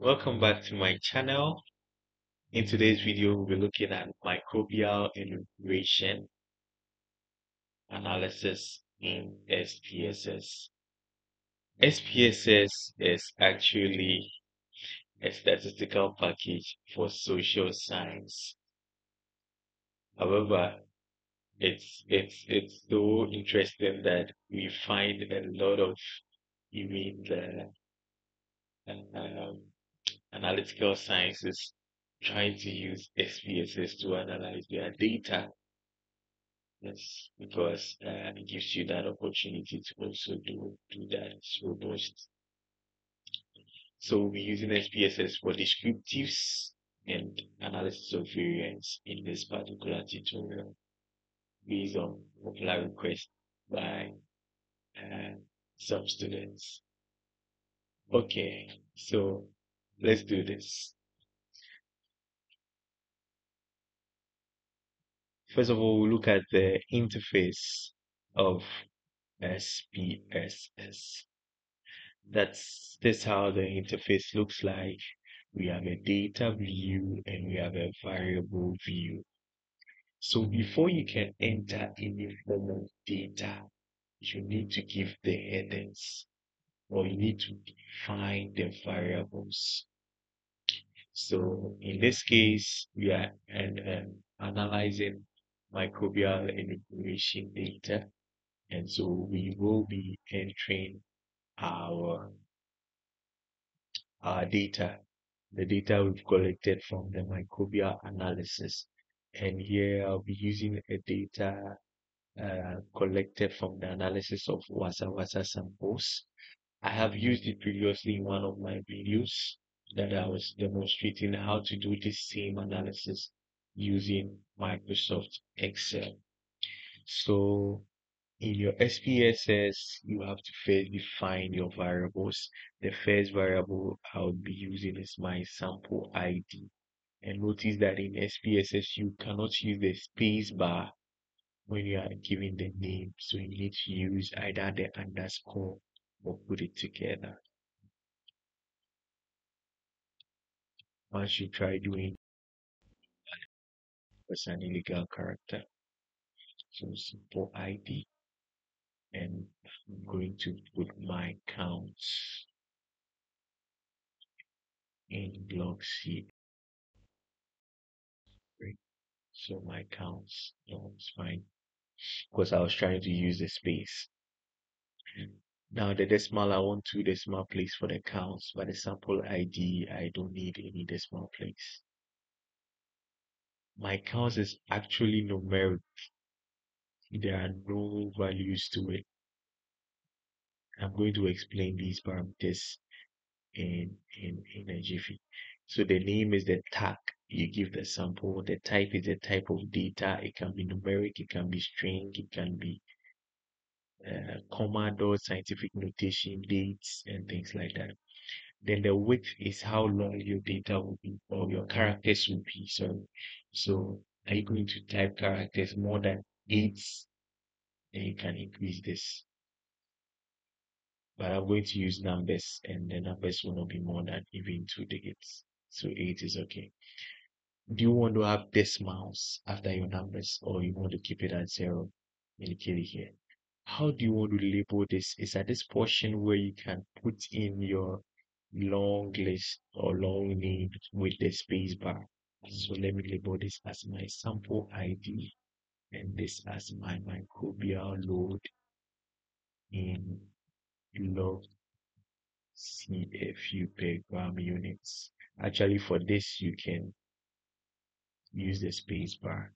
Welcome back to my channel. In today's video, we'll be looking at microbial enumeration analysis in SPSS. SPSS is actually a statistical package for social science. However, it's it's it's so interesting that we find a lot of even the um, analytical sciences trying to use SPSS to analyze their data. Yes, because uh, it gives you that opportunity to also do do that. It's robust. So we're using SPSS for descriptives and analysis of variance in this particular tutorial based on popular request by uh, some students. Okay, so let's do this. First of all, we'll look at the interface of SPSS. That's this how the interface looks like. We have a data view and we have a variable view. So before you can enter any form of data, you need to give the headings or you need to define the variables. So in this case, we are and, um, analyzing microbial enumeration data. And so we will be entering our, our data, the data we've collected from the microbial analysis. And here I'll be using a data uh, collected from the analysis of Wasa Wasa samples. I have mm-hmm. used it previously in one of my videos that I was demonstrating how to do this same analysis using Microsoft Excel. So in your SPSS, you have to first define your variables. The first variable I'll be using is my sample ID. And notice that in SPSS, you cannot use the space bar when you are giving the name. So you need to use either the underscore or put it together. Once you try doing as an illegal character. So simple ID and I'm going to put my counts in block C. So my counts no, it's fine because I was trying to use the space. Now the decimal, I want two decimal place for the counts, but the sample ID, I don't need any decimal place. My counts is actually numeric. There are no values to it. I'm going to explain these parameters in, in, in a jiffy. So the name is the tag you give the sample. The type is the type of data. It can be numeric, it can be string, it can be uh, comma dot scientific notation, dates, and things like that. Then the width is how long your data will be or your characters will be. So, so are you going to type characters more than eight? Then you can increase this but I'm going to use numbers and the numbers will not be more than even two digits. So eight is okay. Do you want to have decimals after your numbers or you want to keep it at zero? Indicate it here. How do you want to label this? Is at this portion where you can put in your long list or long name with the space bar. So let me label this as my sample ID and this as my microbial load in log CFU per gram units. Actually, for this, you can use the space bar.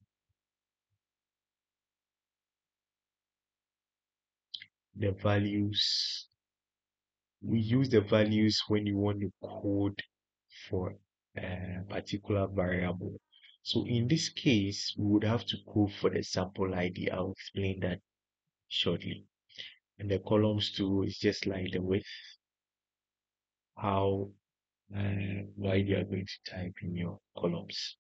The values, we use the values when you want to code for a particular variable. So in this case, we would have to code for the sample ID. I'll explain that shortly and the columns too is just like the width how uh, wide you are going to type in your columns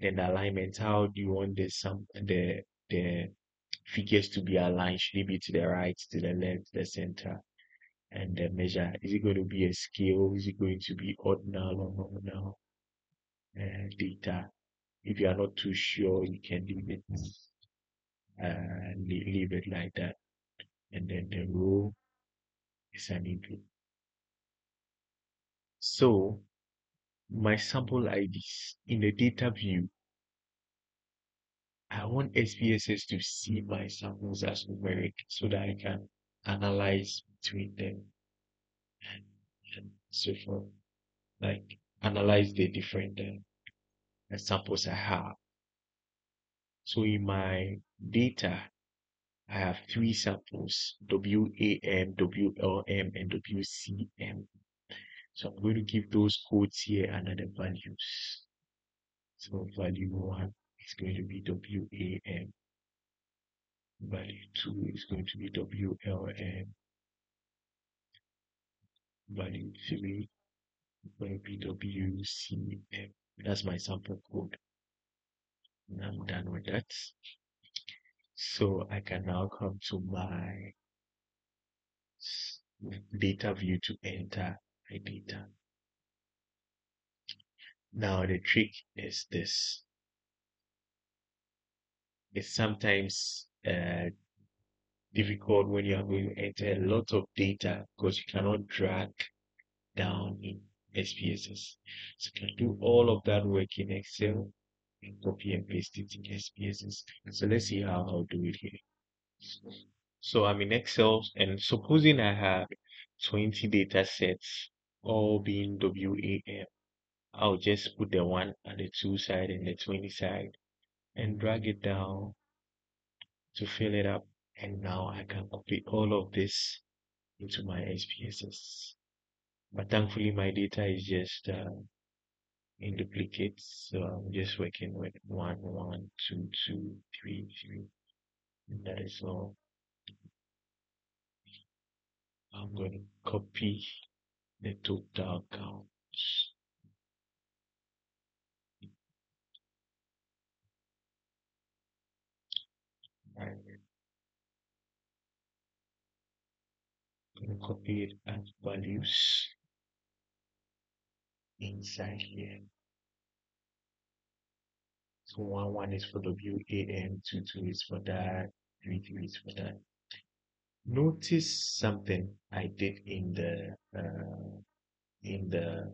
then the alignment how do you want the some the the figures to be aligned should it be to the right to the left the center and the measure. Is it going to be a scale? Is it going to be ordinal or nominal uh, data? If you are not too sure, you can leave it uh, leave it like that. And then the row is an include. So my sample IDs in the data view, I want SPSS to see my samples as numeric so that I can analyze between them and, and so forth. Like analyze the different uh, samples I have. So in my data, I have three samples, WAM, WLM, and WCM. So I'm going to give those codes here another values. So value one is going to be WAM. Value two is going to be WLM. Value three is going to be WCM. That's my sample code. And I'm done with that. So I can now come to my data view to enter my data. Now the trick is this. It's sometimes uh, difficult when you are going to enter a lot of data because you cannot drag down in SPSS. So you can do all of that work in Excel and copy and paste it in SPSS. So let's see how I'll do it here. So I'm in Excel and supposing I have 20 data sets all being WAM, I'll just put the one at the two side and the 20 side and drag it down to fill it up. And now I can copy all of this into my SPSS. But thankfully my data is just uh, in duplicates. So I'm just working with one, one, two, two, three, three. And that is all. I'm going to copy the total counts. I'm copy it as values inside here. So one one is for the two two is for that, three three is for that. Notice something I did in the uh, in the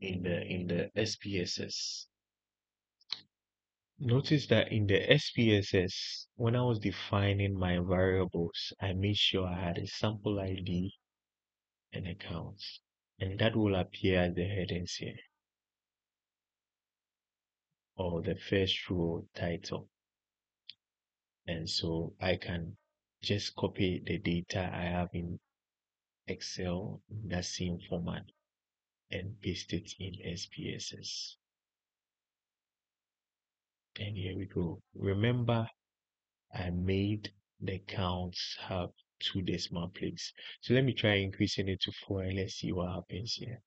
in the in the SPSS. Notice that in the SPSS, when I was defining my variables, I made sure I had a sample ID and accounts, and that will appear as the headings here or the first row title. And so I can just copy the data I have in Excel in that same format and paste it in SPSS. And here we go. Remember, I made the counts have two decimal places. So let me try increasing it to four and let's see what happens here.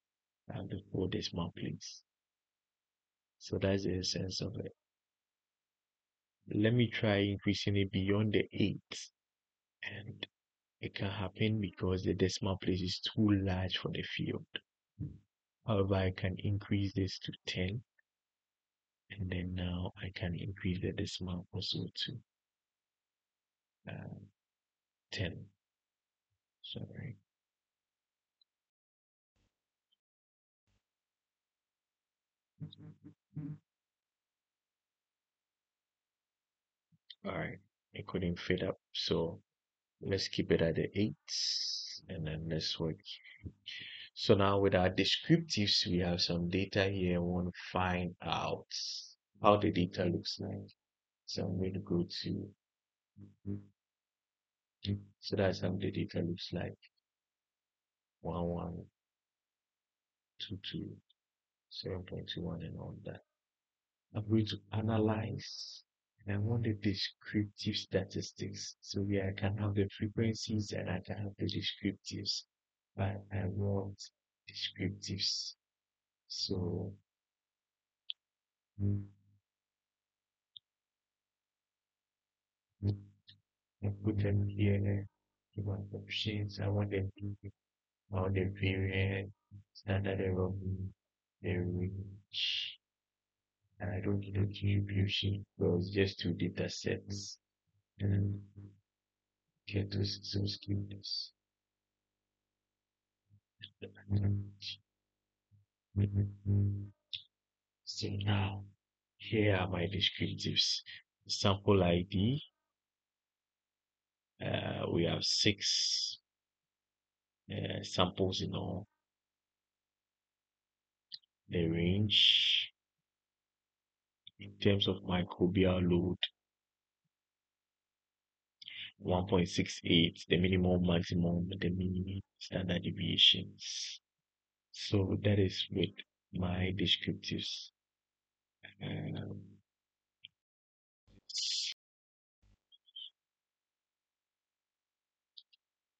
I have the four decimal places. So that's the essence of it. Let me try increasing it beyond the eight and it can happen because the decimal place is too large for the field. However, I can increase this to 10 and then now I can increase the decimal also to uh, 10. Sorry. All right, it couldn't fit up, so let's keep it at the 8 and then let's work. So now with our descriptives, we have some data here. I want to find out how the data looks like. So I'm going to go to so that's how the data looks like. One one two two seven point two one and all that. I'm going to analyze and I want the descriptive statistics. So yeah, I can have the frequencies and I can have the descriptives, but I want descriptives. So I put them here. You want options. I want them to want the variant, standard error the range. And I don't need a distribution because just two data sets. And get those those skewness. So now here are my descriptives. Sample ID. Uh, we have six uh, samples in all. The range in terms of microbial load 1.68 the minimum maximum the minimum standard deviations. So that is with my descriptives. Um,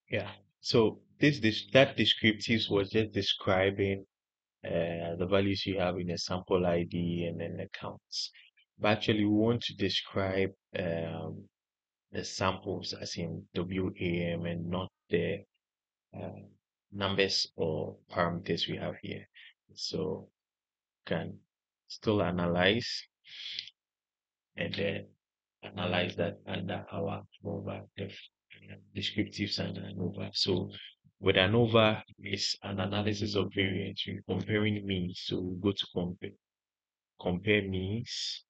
yeah so this this that descriptives was just describing uh, the values you have in a sample id and then the counts but actually we want to describe um, the samples as in WAM and not the uh, numbers or parameters we have here. So can still analyze and then analyze that under our ANOVA def, descriptives and ANOVA. So with ANOVA is an analysis of variance. We're comparing means. So we go to compare compare means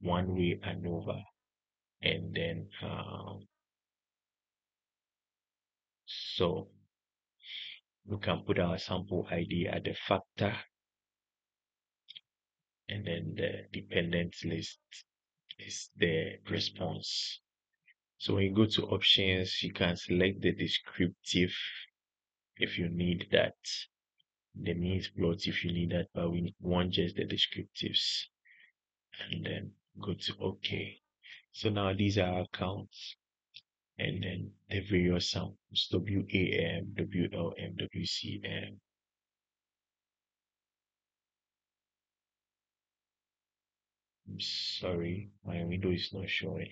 one way ANOVA and then um, so we can put our sample ID at the factor and then the dependent list is the response. So when you go to options, you can select the descriptive if you need that. The means plot if you need that, but we want just the descriptives. And then go to OK. So now these are our counts. And then the various samples WAM, WLM, WCM, I'm sorry, my window is not showing.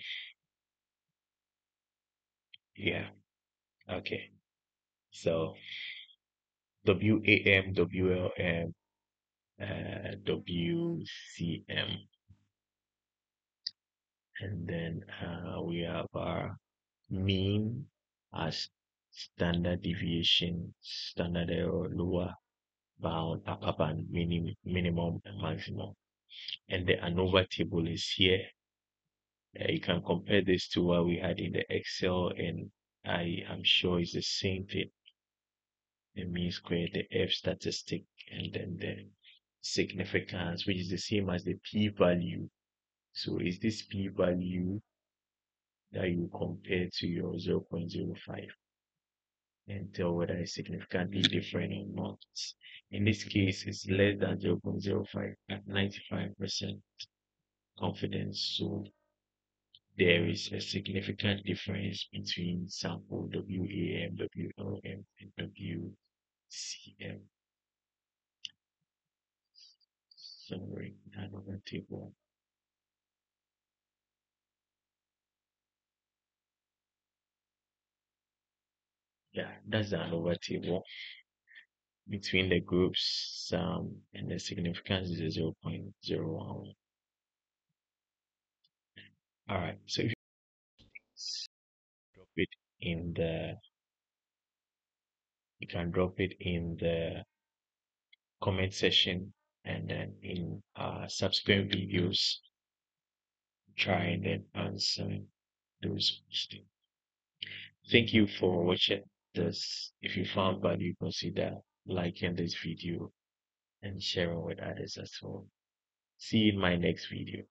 Yeah, okay. So WAM, WLM, uh, WCM. And then uh, we have our mean as standard deviation, standard error, lower bound, upper bound, minimum, minimum and maximum. And the ANOVA table is here. Uh, you can compare this to what we had in the Excel, and I am sure it's the same thing. The mean square, the F statistic, and then the significance, which is the same as the p-value. So is this p-value that you compare to your 0.05 and tell whether it's significantly different or not. In this case, it's less than 0.05 at 95% confidence. So there is a significant difference between sample WAM, WLM, and WCM. Sorry, another table. Yeah, that's the ANOVA table between the groups um, and the significance is 0 0.01. All right, so if you drop it in the, you can drop it in the comment section and then in uh, subsequent videos, try and then answer those questions. Thank you for watching this. If you found value, consider liking this video and sharing with others as well. See you in my next video.